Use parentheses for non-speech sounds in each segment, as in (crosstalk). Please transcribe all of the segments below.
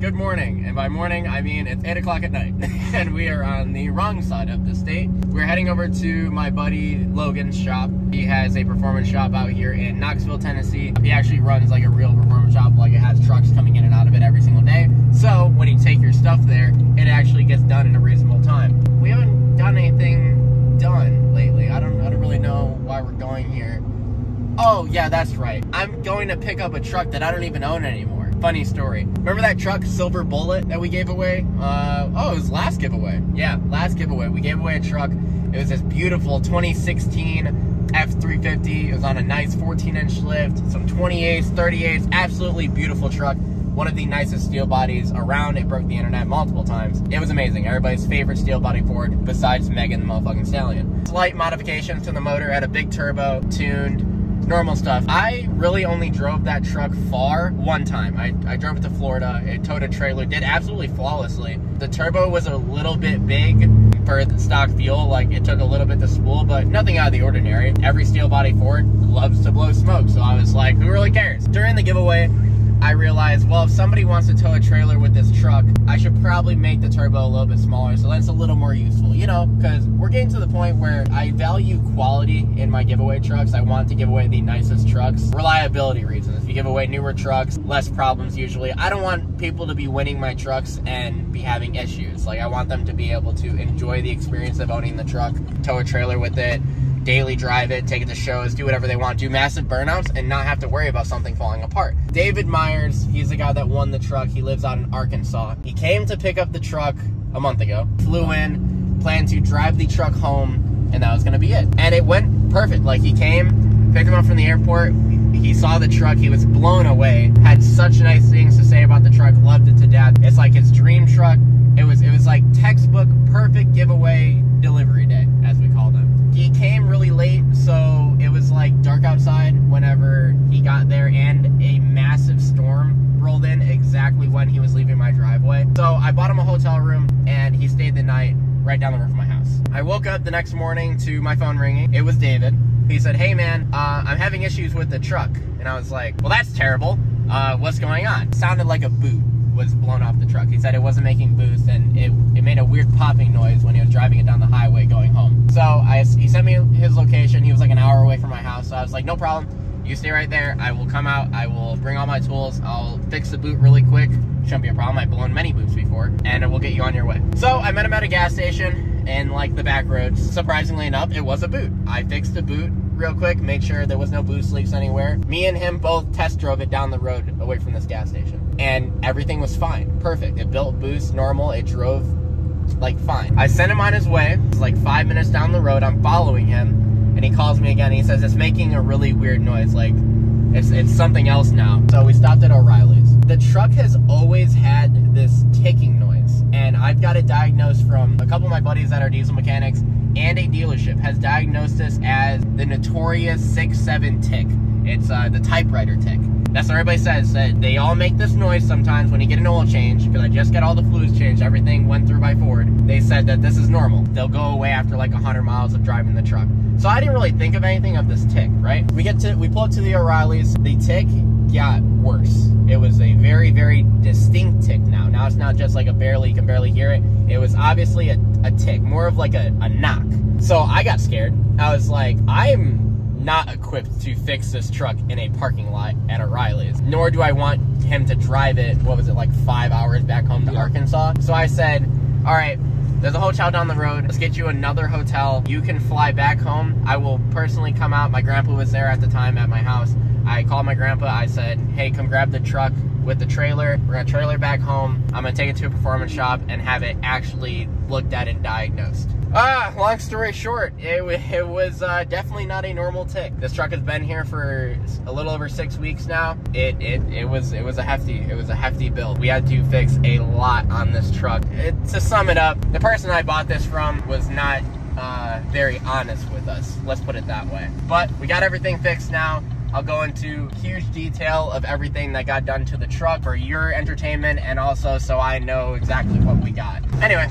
good morning. And by morning, I mean it's 8 o'clock at night. (laughs) and we are on the wrong side of the state. We're heading over to my buddy Logan's shop. He has a performance shop out here in Knoxville, Tennessee. He actually runs like a real performance shop, like it has trucks coming in and out of it every single day. So when you take your stuff there, it actually gets done in a reasonable time. We haven't done anything done lately. I don't, I don't really know why we're going here. Oh, yeah, that's right. I'm going to pick up a truck that I don't even own anymore funny story. Remember that truck, Silver Bullet, that we gave away? Uh, oh, it was last giveaway. Yeah, last giveaway. We gave away a truck. It was this beautiful 2016 F350. It was on a nice 14-inch lift, some 28s, 38s, absolutely beautiful truck. One of the nicest steel bodies around. It broke the internet multiple times. It was amazing. Everybody's favorite steel body Ford besides Megan the motherfucking Stallion. Slight modifications to the motor, had a big turbo, tuned, normal stuff. I really only drove that truck far one time. I, I drove it to Florida, it towed a trailer, did absolutely flawlessly. The turbo was a little bit big for the stock fuel, like it took a little bit to spool, but nothing out of the ordinary. Every steel body Ford loves to blow smoke, so I was like, who really cares? During the giveaway, I realized, well, if somebody wants to tow a trailer with this truck, I should probably make the turbo a little bit smaller so that's a little more useful, you know, because we're getting to the point where I value quality in my giveaway trucks. I want to give away the nicest trucks. Reliability reasons. If you give away newer trucks, less problems usually. I don't want people to be winning my trucks and be having issues. Like, I want them to be able to enjoy the experience of owning the truck, tow a trailer with it, daily drive it, take it to shows, do whatever they want, do massive burnouts, and not have to worry about something falling apart. David Myers, he's the guy that won the truck. He lives out in Arkansas. He came to pick up the truck a month ago, flew in, planned to drive the truck home, and that was gonna be it. And it went perfect. Like he came, picked him up from the airport, he saw the truck, he was blown away, had such nice things to say about the truck, loved it to death. It's like his dream truck. It was it was like textbook perfect giveaway delivery day, as we call them he came really late, so it was like dark outside whenever he got there, and a massive storm rolled in exactly when he was leaving my driveway. So I bought him a hotel room, and he stayed the night right down the road from my house. I woke up the next morning to my phone ringing. It was David. He said, hey man, uh, I'm having issues with the truck. And I was like, well, that's terrible. Uh, what's going on? It sounded like a boot was blown off the truck. He said it wasn't making boost and it, it made a weird popping noise when he was driving it down the highway going home. So I, he sent me his location. He was like an hour away from my house. So I was like, no problem. You stay right there. I will come out. I will bring all my tools. I'll fix the boot really quick. Shouldn't be a problem. I've blown many boots before and we'll get you on your way. So I met him at a gas station in like the back roads. Surprisingly enough, it was a boot. I fixed the boot real quick, made sure there was no boost leaks anywhere. Me and him both test drove it down the road away from this gas station and everything was fine. Perfect. It built boost normal. It drove like fine. I sent him on his way. It's like five minutes down the road. I'm following him and he calls me again. he says it's making a really weird noise. Like it's, it's something else now. So we stopped at O'Reilly's. The truck has always had this ticking noise and I've got it diagnosed from a couple of my buddies that are diesel mechanics and a dealership has diagnosed this as the notorious 6-7 tick. It's uh, the typewriter tick. That's what everybody says. That they all make this noise sometimes when you get an oil change, because I just got all the fluids changed, everything went through by Ford. They said that this is normal. They'll go away after like 100 miles of driving the truck. So I didn't really think of anything of this tick, right? We get to, we pull up to the O'Reilly's. The tick got worse. It was a very, very distinct tick now. Now it's not just like a barely, you can barely hear it. It was obviously a, a tick, more of like a, a knock. So I got scared. I was like, I'm not equipped to fix this truck in a parking lot at O'Reilly's, nor do I want him to drive it, what was it, like five hours back home to yeah. Arkansas. So I said, all right, there's a hotel down the road. Let's get you another hotel. You can fly back home. I will personally come out. My grandpa was there at the time at my house. I called my grandpa. I said, hey, come grab the truck with the trailer. We're gonna trailer back home. I'm gonna take it to a performance shop and have it actually looked at and diagnosed. Ah, long story short, it, (laughs) it was uh, definitely not a normal tick. This truck has been here for a little over six weeks now. It, it it was it was a hefty it was a hefty build. We had to fix a lot on this truck. It, to sum it up, the person I bought this from was not uh, very honest with us. Let's put it that way. But we got everything fixed now. I'll go into huge detail of everything that got done to the truck for your entertainment and also so I know exactly what we got. Anyway,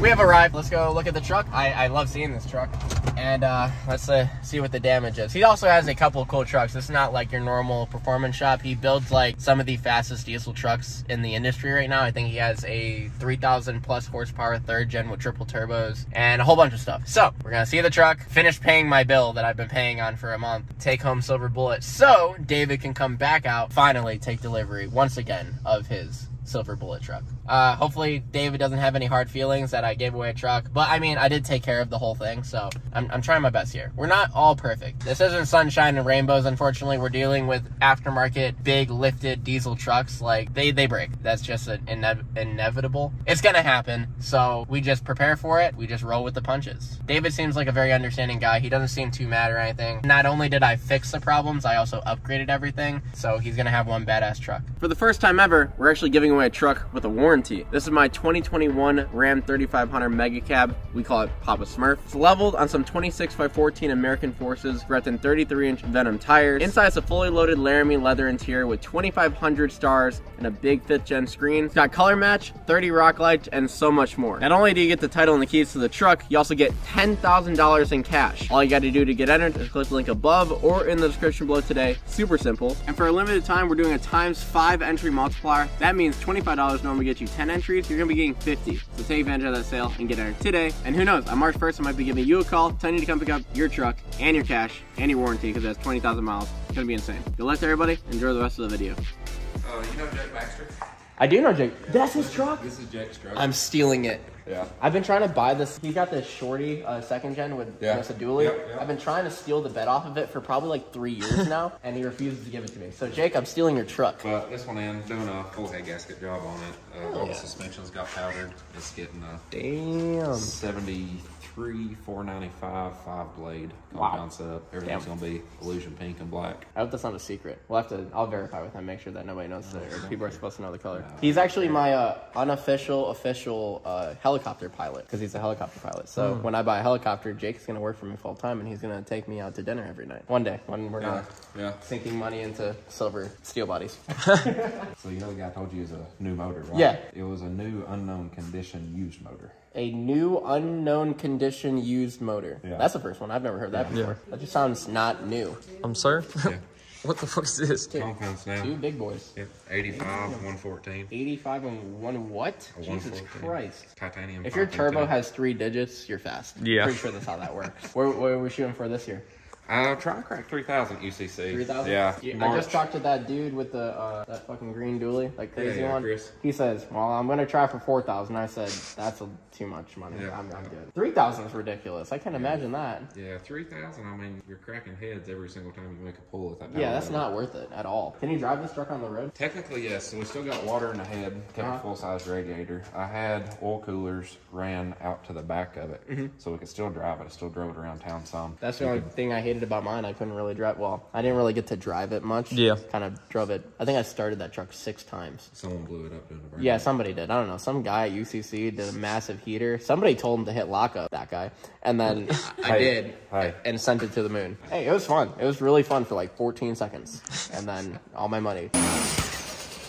we have arrived. Let's go look at the truck. I, I love seeing this truck. And uh, let's uh, see what the damage is. He also has a couple of cool trucks. It's not like your normal performance shop. He builds like some of the fastest diesel trucks in the industry right now. I think he has a 3,000 plus horsepower third gen with triple turbos and a whole bunch of stuff. So we're gonna see the truck, finish paying my bill that I've been paying on for a month, take home Silver Bullet, so David can come back out, finally take delivery once again of his silver bullet truck. Uh, hopefully David doesn't have any hard feelings that I gave away a truck, but I mean, I did take care of the whole thing, so I'm, I'm trying my best here. We're not all perfect. This isn't sunshine and rainbows, unfortunately. We're dealing with aftermarket, big lifted diesel trucks. Like, they, they break. That's just an ine inevitable. It's gonna happen, so we just prepare for it. We just roll with the punches. David seems like a very understanding guy. He doesn't seem too mad or anything. Not only did I fix the problems, I also upgraded everything, so he's gonna have one badass truck. For the first time ever, we're actually giving a truck with a warranty. This is my 2021 Ram 3500 Mega Cab. We call it Papa Smurf. It's leveled on some 26 by 14 American Forces, in 33 inch Venom tires. Inside it's a fully loaded Laramie leather interior with 2,500 stars and a big 5th gen screen. It's got color match, 30 rock lights, and so much more. Not only do you get the title and the keys to the truck, you also get $10,000 in cash. All you got to do to get entered is click the link above or in the description below today. Super simple. And for a limited time, we're doing a times 5 entry multiplier. That means $25 normally gets you 10 entries. You're gonna be getting 50. So take advantage of that sale and get entered today. And who knows, on March 1st, I might be giving you a call, telling you to come pick up your truck and your cash and your warranty because that's 20,000 miles. It's gonna be insane. Good luck to everybody. Enjoy the rest of the video. Uh, you know Jake Baxter? I do know Jake. That's his truck. This is Jake's truck. I'm stealing it. Yeah. I've been trying to buy this. He's got this shorty uh, second gen with Yeah. just a dually. Yep, yep. I've been trying to steal the bed off of it for probably like three years (laughs) now, and he refuses to give it to me. So Jake, I'm stealing your truck. But this one in, doing a full head gasket job on it. Uh, all yeah. the suspensions got powdered. It's getting a Damn. 73, 495, five blade Wow. compound setup. Everything's Damn. gonna be illusion pink and black. I hope that's not a secret. We'll have to. I'll verify with him, make sure that nobody knows that, people are supposed to know the color. He's actually my uh, unofficial, official uh, helicopter pilot because he's a helicopter pilot. So hmm. when I buy a helicopter, Jake's gonna work for me full time, and he's gonna take me out to dinner every night. One day when we're Yeah. not Yeah. sinking money into silver steel bodies. (laughs) (laughs) So you know the guy I told you is a new motor, right? Yeah. It was a new unknown condition used motor. A new unknown condition used motor. Yeah. That's the first one. I've never heard that before. Yeah. That just sounds not new. Um, I'm sorry? (laughs) Yeah. what the fuck is this? Compounds now. Two big boys. Yep. 85, 114. 85 and one what? A Jesus Christ. Titanium. If your turbo has three digits, you're fast. Yeah. Pretty sure that's how that works. where, where are we shooting for this year? Uh, try and crack 3000 UCC. 3000? Yeah. I just talked to that dude with the uh, that fucking green dually, like crazy yeah, one. Chris. He says, "Well, I'm gonna try for 4,000." I said, "That's a, too much money. Yeah. I'm, I'm good." 3,000 is ridiculous. I can't imagine that. Yeah, 3000 I mean, you're cracking heads every single time you make a pull with that Yeah, that's not worth it at all. Can you drive this truck on the road? Technically, yes. So we still got water in the head, kept Uh-huh. a full size radiator. I had oil coolers ran out to the back of it, Mm-hmm. so we could still drive it. I still drove it around town some. That's the only thing I hated about mine. I couldn't really drive. Well, I didn't really get to drive it much. Yeah. Kind of drove it. I think I started that truck six times. Someone blew it up doing a burn. Yeah, somebody did. I don't know. Some guy at UCC did a massive heater. Somebody told him to hit lockup, that guy. And then (laughs) I Hey, did. hey. And sent it to the moon. Hey, it was fun. It was really fun for like 14 seconds. And then all my money.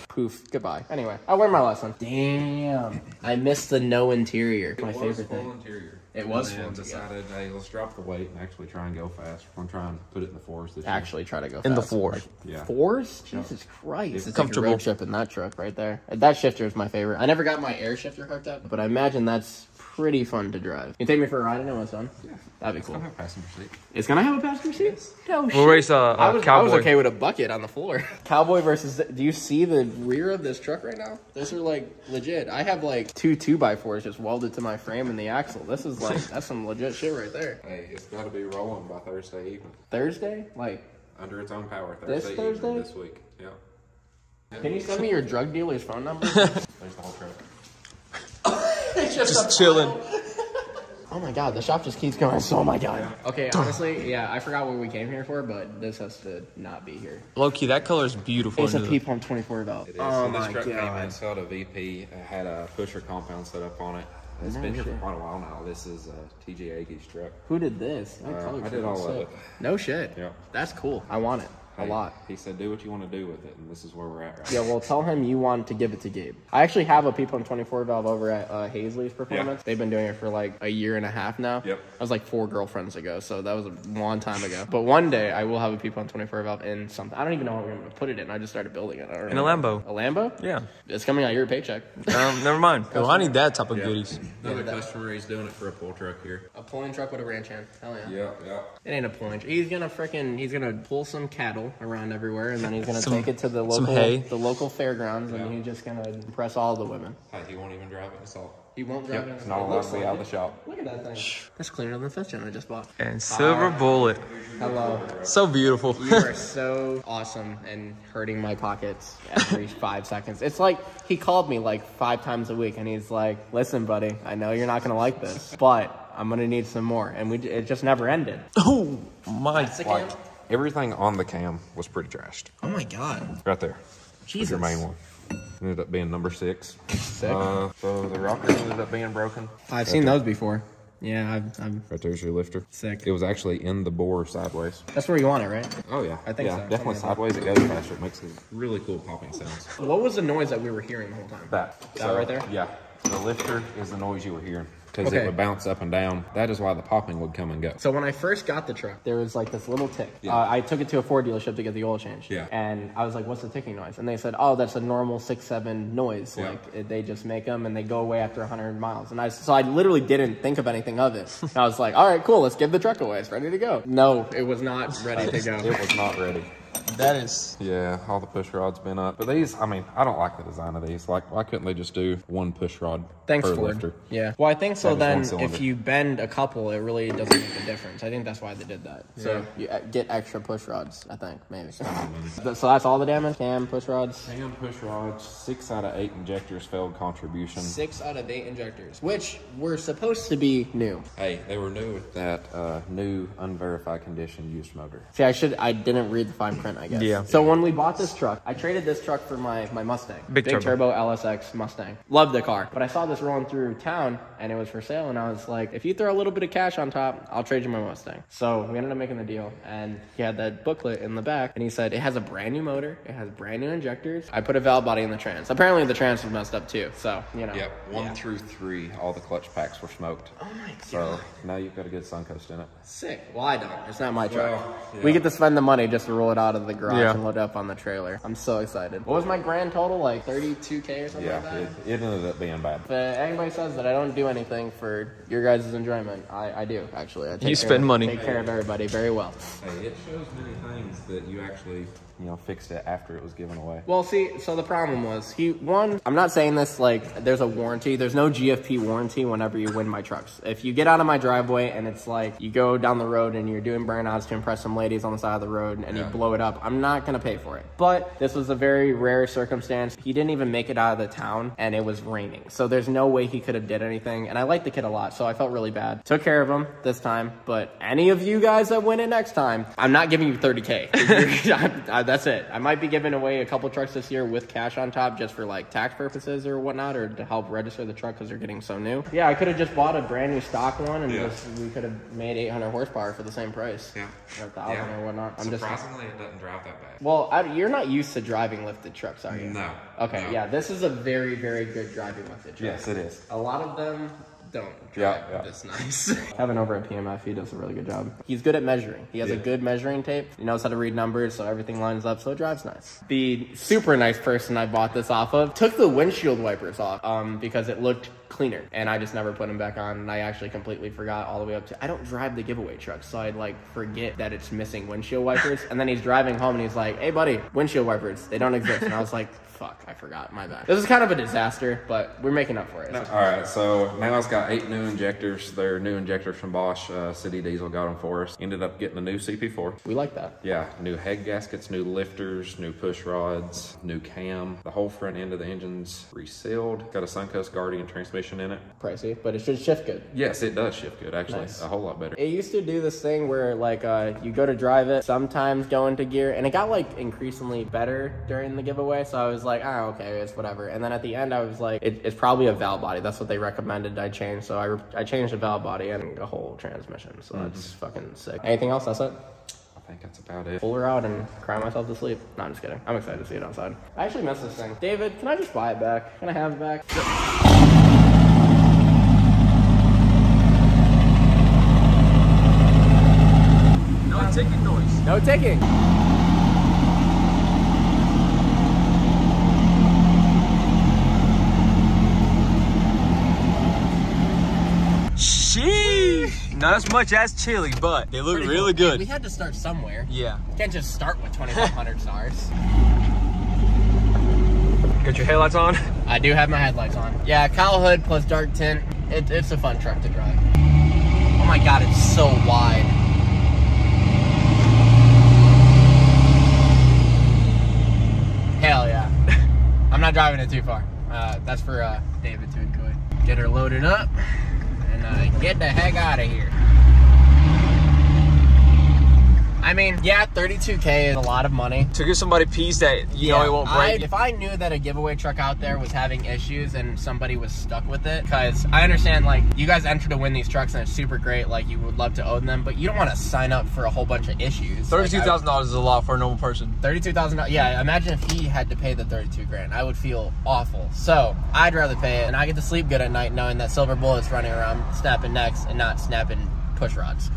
Poof. Goodbye. Anyway, I learned my lesson. Damn. I missed the no interior. My It was favorite full thing. interior. It was and then full interior. decided, hey, let's drop the weight and actually try and go fast. We're gonna try and put it in the forest this year. Actually, try to go In the fast. floor. Yeah. Fours? Jesus Christ. It's It's comfortable. Like a road trip in that truck right there. That shifter is my favorite. I never got my air shifter hooked up, but I imagine that's pretty fun to drive. You take me for a ride in it, my son? Yeah. That'd be cool. It's cool. gonna have a passenger seat. It's gonna have a passenger seat? No We'll race a, I a was, I was cowboy. okay with a bucket on the floor. (laughs) Cowboy versus. Do you see the rear of this truck right now? Those are like legit. I have like two two by fours just welded to my frame and the axle. This is like that's some legit shit right there. (laughs) Hey, it's got to be rolling by Thursday evening. Thursday, like, Under its own power. This Thursday Thursday? this week. Yeah. can you send me your drug dealer's phone number? (laughs) There's the whole truck. Just chilling. (laughs) Oh my god, the shop just keeps going. Oh my god. Okay, honestly, yeah, I forgot what we came here for, but this has to not be here. Loki, that color is beautiful. It's a under the- Pump 24 valve. It is. Oh so my this truck came in, god. it's held a VP. It had a pusher compound set up on it. It's No been here for quite a while now. This is uh, TG Aggies truck. Who did this? That Uh, color's I did all sick. of it. No shit. Yeah. That's cool. I want it. A Hey, lot. He said, "Do what you want to do with it," and this is where we're at right now. Yeah, well, tell him you want to give it to Gabe. I actually have a P-pump 24 valve over at uh, Hazley's Performance. They've been doing it for like a year and a half now. Yep. That was like four girlfriends ago, so that was a long time ago. But one day I will have a P-pump 24 valve in something. I don't even know what we're going to put it in. I just started building it. I don't In a. Lambo. A Lambo? Yeah. It's coming out of your paycheck. Um, never mind. (laughs) Oh, I need that type of Yeah. goodies. Another customer, he's doing it for a pull truck here. a pulling truck with a ranch hand. Hell yeah. Yeah, yeah. It ain't a pulling. He's gonna frickin' he's gonna pull some cattle around everywhere, and then he's gonna Some- take it to the local the local fairgrounds, and he's just gonna impress all the women. Hey, he won't even drive it himself. He won't drive Yep, it. it's not It allowed looks to be out of the shop. Look at that thing. That's cleaner than the fifth gen I just bought. And Silver Bullet. Hello. So beautiful. You are (laughs) so awesome and hurting my pockets every (laughs) five seconds. It's like he called me like five times a week, and he's like, "Listen, buddy, I know you're not gonna like this, but I'm gonna need some more." And we it just never ended. oh my. That's the Like cam? Everything on the cam was pretty trashed. Oh my god. Right there. Jesus. Your main one. Ended up being number six. Sick. Uh, so the rocker ended up being broken. I've seen those before. Yeah, I've, I've Right there's your lifter. Sick. It was actually in the bore sideways. That's where you want it, right? Oh yeah, I think yeah, so. Definitely sideways. It goes faster. It makes really cool popping sounds. What was the noise that we were hearing the whole time? That. That right there? Yeah. The lifter is the noise you were hearing because Okay. it would bounce up and down. That is why the popping would come and go. So when I first got the truck, there was like this little tick. Yeah. Uh, I took it to a Ford dealership to get the oil changed. Yeah. And I was like, "What's the ticking noise?" And they said, "Oh, that's a normal six seven noise. Yeah. Like it, they just make them and they go away after 100 miles." And I so I literally didn't think of anything of it. (laughs) I was like, "All right, cool. Let's give the truck away. It's ready to go." No, it was not ready to go. (laughs) It was not ready. That is. Yeah, all the push rods been up. But these, I mean, I don't like the design of these. Like, why couldn't they just do one push rod Thanks, per Ford. lifter? Yeah. Well, I think so. Then, if you bend a couple, it really doesn't make a difference. I think that's why they did that. So you uh, get extra push rods. I think maybe. (laughs) so that's all the damage. Cam push rods. Cam push rods, six out of eight injectors failed contribution. Six out of eight injectors, which were supposed to be new. Hey, they were new with that uh, new unverified condition used motor. See, I should. I didn't read the fine print. I guess. Yeah. So when we bought this truck, I traded this truck for my my Mustang, Big turbo. LSX Mustang. Loved the car, but I saw this rolling through town and it was for sale, and I was like, if you throw a little bit of cash on top, I'll trade you my Mustang. So we ended up making the deal, and he had that booklet in the back, and he said it has a brand new motor, it has brand new injectors. I put a valve body in the trans. Apparently the trans was messed up too. So you know. Yep, one through three, all the clutch packs were smoked. Oh my god. So now you've got a good Suncoast in it. Sick. Well, I don't. It's not my truck. Well, yeah. We get to spend the money just to roll it out of the garage Yeah. and load up on the trailer. I'm so excited. What was my grand total? Like 32k or something Yeah, like that? it, it ended up being bad. If uh, anybody says that I don't do anything for your guys' enjoyment, I, I do actually. I You spend of, money. Take care of everybody very well. Hey, it shows many things that you actually, you know, fixed it after it was given away. Well, see, so the problem was he one. I'm not saying this like there's a warranty. There's no GFP warranty whenever you win my trucks. If you get out of my driveway and it's like you go down the road and you're doing burnouts to impress some ladies on the side of the road and you blow it up, I'm not gonna pay for it. But this was a very rare circumstance. He didn't even make it out of the town and it was raining, so there's no way he could have did anything. And I like the kid a lot, so I felt really bad. Took care of him this time. But any of you guys that win it next time, I'm not giving you 30k. (laughs) I- that's it. I might be giving away a couple trucks this year with cash on top just for like tax purposes or whatnot, or to help register the truck because they're getting so new. Yeah, I could have just bought a brand new stock one and Yeah. just we could have made 800 horsepower for the same price. Yeah. Or a thousand or whatnot. I'm just. Surprisingly, it doesn't drive that bad. Well, I, you're not used to driving lifted trucks, are you? No. Okay, No. yeah, this is a very, very good driving lifted truck. Yes, it is. A lot of them don't Yeah, drive yeah. this nice. (laughs) Kevin over at PMF, he does a really good job. He's good at measuring. He has a good measuring tape. He knows how to read numbers, so everything lines up, so it drives nice. The super nice person I bought this off of took the windshield wipers off um, because it looked cleaner, and I just never put them back on. And I actually completely forgot all the way up to. I don't drive the giveaway truck, so I'd like forget that it's missing windshield wipers. and then he's driving home, and he's like, "Hey, buddy, windshield wipers, they don't exist." And I was like. Fuck, I forgot. My bad. This is kind of a disaster, but we're making up for it. All right, so now it's got eight new injectors. They're new injectors from Bosch. Uh, City Diesel got them for us. Ended up getting a new CP4. We like that. Yeah, new head gaskets, new lifters, new push rods, new cam. The whole front end of the engine's resealed. Got a Suncoast Guardian transmission in it. Pricey, but it should shift good. Yes, it does shift good, actually. Nice. A whole lot better. It used to do this thing where like uh, you go to drive it, sometimes go into gear, and it got like increasingly better during the giveaway. So I was like, ah, okay, it's whatever. And then at the end, I was like, it, it's probably a valve body. That's what they recommended. I changed, so I, I changed the valve body and a whole transmission. So that's fucking sick. Anything else? That's it. I think that's about it. pull her out and cry myself to sleep. No, I'm just kidding. I'm excited to see it outside. I actually miss this thing. David, can I just buy it back? Can I have it back? No ticking noise. No taking. Not as much as chili, but they look Pretty really cool. good. We had to start somewhere. Yeah. Can't just start with 2,500 (laughs) stars. Got your headlights on? I do have my headlights on. Yeah, cowl hood plus dark tint. It, it's a fun truck to drive. Oh my god, it's so wide. Hell yeah. (laughs) I'm not driving it too far. Uh, that's for uh, David to enjoy. Get her loaded up and uh, get the heck out of here. I mean, yeah, 32k is a lot of money. To give somebody peace that you know it won't I- break. if I knew that a giveaway truck out there was having issues and somebody was stuck with it, because I understand like you guys enter to win these trucks and it's super great, like you would love to own them, but you don't want to sign up for a whole bunch of issues. Thirty-two Like, I- thousand dollars is a lot for a normal person. $32,000, Yeah, imagine if he had to pay the thirty-two grand. I would feel awful. So I'd rather pay it, and I get to sleep good at night knowing that Silver Bullet's running around snapping necks and not snapping push rods.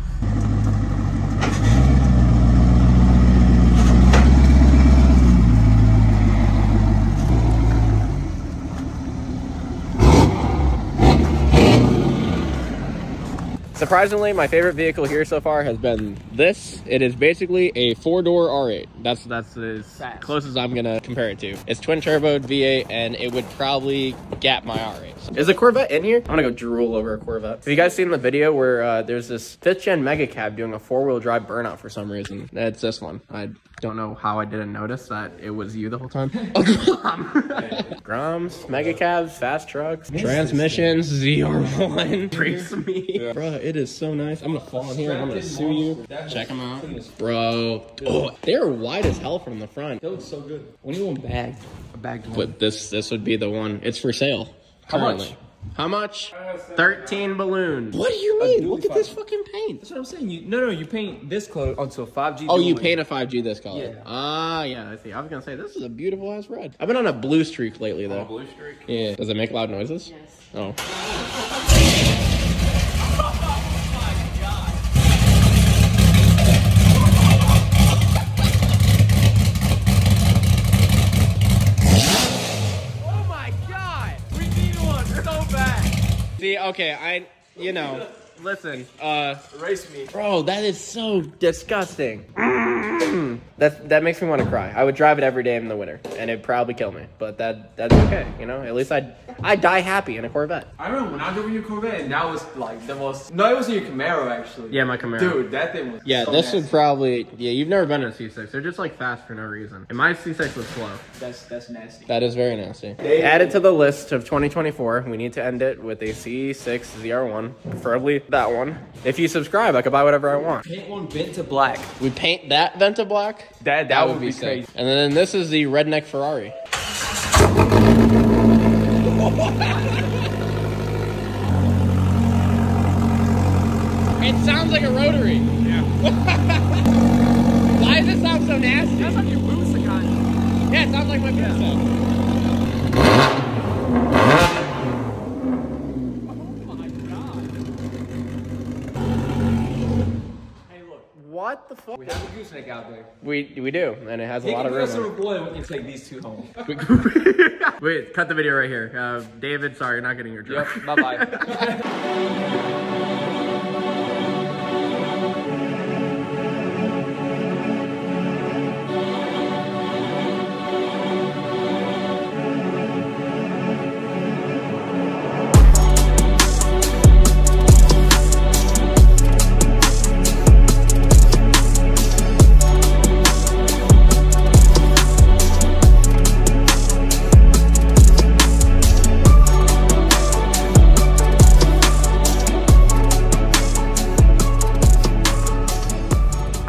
Surprisingly, my favorite vehicle here so far has been this. It is basically a four-door R8. That's that's as Fast. close as I'm gonna compare it to. It's twin turbo V8, and it would probably gap my R8. Is a Corvette in here? I'm gonna go drool over a Corvette. Have you guys seen the video where uh, there's this fifth gen mega cab doing a four-wheel drive burnout for some reason? It's this one. I don't know how I didn't notice that it was you the whole time. (laughs) (laughs) Groms, mega cabs, fast trucks, transmissions, ZR1. Race (laughs) me. Bro, it is so nice. I'm gonna fall in here and I'm gonna sue you. Check them out. Bro, oh, they're wide as hell from the front. It looks so good. When you want bag, a bag. But this this would be the one. It's for sale. How much? Currently. How much? 13 balloons. What do you mean? Look at five. this fucking paint. That's what I'm saying. You no no you paint this color onto a 5G. Oh, you paint a 5G this color. Yeah. Ah, yeah, I see. I was gonna say this is a beautiful ass red. I've been on a blue streak lately though. Blue streak. Yeah. Does it make loud noises? Yes. Oh my god! We need one so bad. Okay, I, you know, listen, uh, Erase me. bro, that is so disgusting. (clears throat) that that makes me want to cry. I would drive it every day in the winter, and it'd probably kill me. But that that's okay, you know. At least I I die happy in a Corvette. I remember when I drove your Corvette, and that was like the most. No, it was your Camaro actually. Yeah, my Camaro. Dude, that thing was. Yeah, so this nasty. would probably. Yeah, you've never been in a C6. They're just like fast for no reason. And my C6 was slow. That's that's nasty. That is very nasty. Add it to the list of 2024. We need to end it with a C6 ZR1, preferably that one. If you subscribe, I could buy whatever I want. Paint one Vantablack. We paint that Vantablack. That that, would, be, sick. crazy. And then this is the redneck Ferrari. (laughs) it sounds like a rotary. Yeah. (laughs) Why does it sound so nasty? That's like your boots are kind. Yeah, it sounds like my boot sound. Oh my god. Hey look, What the fuck? we have a gooseneck out there. We we do, and it has a lot of give us a room. boy and we can take these two home. (laughs) (laughs) Wait, cut the video right here. Uh, David, sorry, you're not getting your truck. Yep, bye bye. (laughs)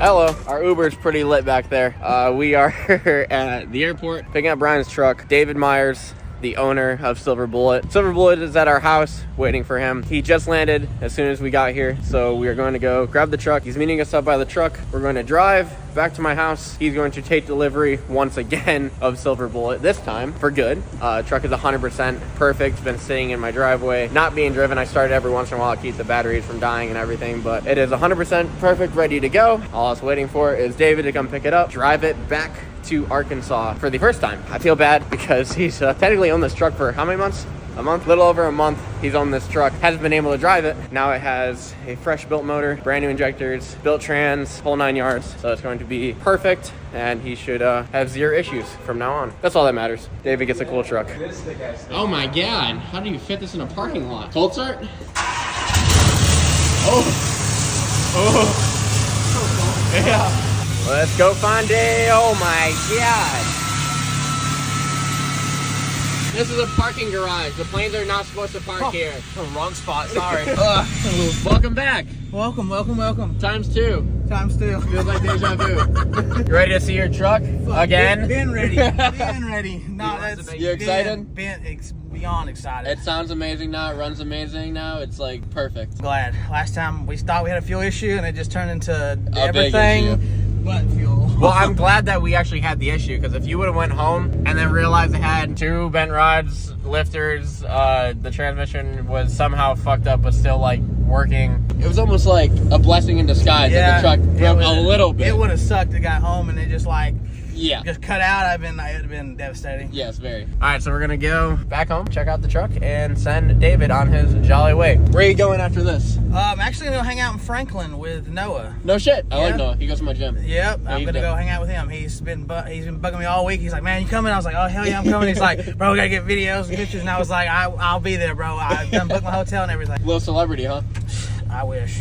Hello, our Uber's pretty lit back there. Uh, we are (laughs) at the airport picking up Brian's truck. David Myers, the owner of Silver Bullet. Silver Bullet is at our house waiting for him. He just landed as soon as we got here. So we are going to go grab the truck. He's meeting us up by the truck. We're going to drive back to my house. He's going to take delivery once again of Silver Bullet, this time for good. Uh, truck is 100% perfect. Been sitting in my driveway, not being driven. I start it every once in a while to keep the batteries from dying and everything, but it is 100% perfect, ready to go. All I was waiting for is David to come pick it up, drive it back to Arkansas for the first time. I feel bad because (laughs) he's uh, technically owned this truck for how many months? A month, little over a month. He's on this truck, hasn't been able to drive it. Now it has a fresh built motor, brand new injectors, built trans, whole nine yards. So it's going to be perfect, and he should uh, have zero issues from now on. That's all that matters. David gets a cool truck. Oh my god! How do you fit this in a parking lot? Cold start? Oh, oh, (laughs) yeah. Let's go find it. Oh my god. This is a parking garage. The planes are not supposed to park oh. here. Wrong spot, sorry. (laughs) Welcome back. Welcome, welcome, welcome. Times two. Times two. Feels like deja vu. (laughs) you ready to see your truck again? Been ready. Been ready. (laughs) No, that's You excited? Been, been ex- beyond excited. It sounds amazing now. It runs amazing now. It's like perfect. glad. Last time we thought we had a fuel issue and it just turned into big everything issue. but fuel. (laughs) Well, I'm glad that we actually had the issue because if you would have went home and then realized it had two bent rods, lifters, uh, the transmission was somehow fucked up but still like working. It was almost like a blessing in disguise that the truck broke a little bit. It would have sucked to got home and it just like yeah. just cut out. I've been it'd have been devastating. Yes, very. All right, so we're gonna go back home, check out the truck, and send David on his jolly way. Where are you going after this? Um, actually, I'm actually gonna hang out in Franklin with Noah. No shit. I like Yeah. Noah. He goes to my gym. Yep, Yeah, I'm gonna go hang out with him. He's been bu- he's been bugging me all week. He's like, "Man, you coming?" I was like, "Oh hell yeah, I'm coming." He's like, "Bro, we gotta get videos and pictures." And I was like, I, "I'll be there, bro. I've done booked my hotel and everything." Little celebrity, huh? I wish.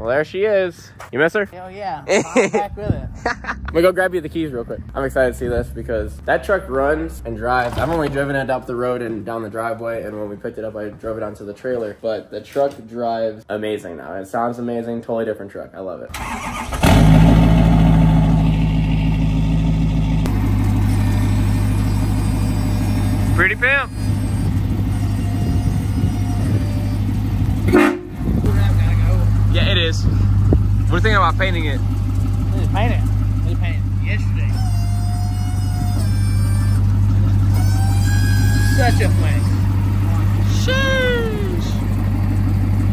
Well, there she is. You miss her? Hell yeah, (laughs) I'm back with it. I'm gonna go grab you the keys real quick. I'm excited to see this because that truck runs and drives. I've only driven it up the road and down the driveway, and when we picked it up, I drove it onto the trailer. But the truck drives amazing now. It sounds amazing. Totally different truck. I love it. Pretty pimp. yeah, it is. What do you think about painting it? They just painted it. They painted it yesterday. Such a flex.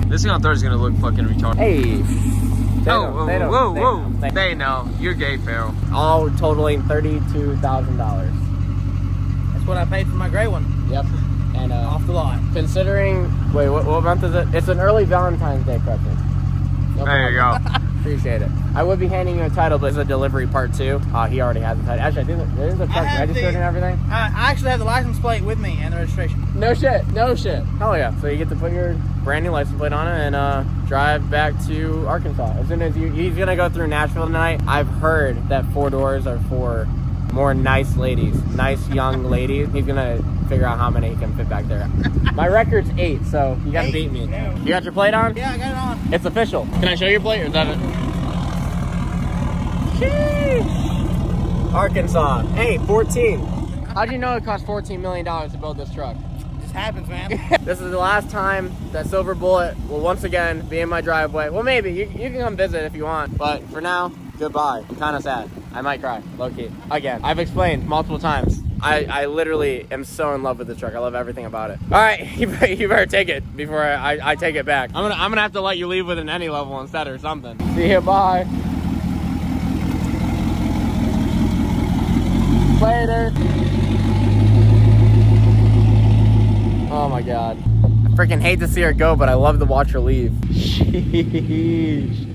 This thing on third is gonna look fucking retarded. Hey. They oh, don't- whoa, they don't- whoa, they whoa. They- They know. You're gay, Pharaoh. all totaling thirty-two thousand dollars. That's what I paid for my gray one Yep. And uh, off the lot. considering, wait, what, what month is it? It's an early Valentine's Day present. No There you go. (laughs) Appreciate it. I would be handing you a title, but it's a delivery part two. Uh, he already has the title. Actually, I think there is a truck registered the- and everything. I, I actually have the license plate with me and the registration. No shit. No shit. Hell yeah. So you get to put your brand new license plate on it and uh, drive back to Arkansas. As soon as you, he's gonna go through Nashville tonight. I've heard that four doors are for more nice ladies, nice young ladies. He's gonna figure out how many he can fit back there. My record's eight, so you gotta Eight? beat me. No. You got your plate on? Yeah, I got it on. It's official. Can I show your plate or is that it? Sheesh. Arkansas. Hey, 14. How'd you know it cost $14 million to build this truck? It just happens, man. (laughs) This is the last time that Silver Bullet will once again be in my driveway. Well, maybe. You, you can come visit if you want. But for now, goodbye. I'm kind of sad. I might cry, low key. Again, I've explained multiple times. I, I literally am so in love with this truck. I love everything about it. All right, (laughs) you better, you better take it before I, I, I take it back. I'm gonna I'm gonna have to let you leave with an any level instead or something. See you. Bye. Later. Oh my god. I freaking hate to see her go, but I love to watch her leave. (laughs) Sheesh.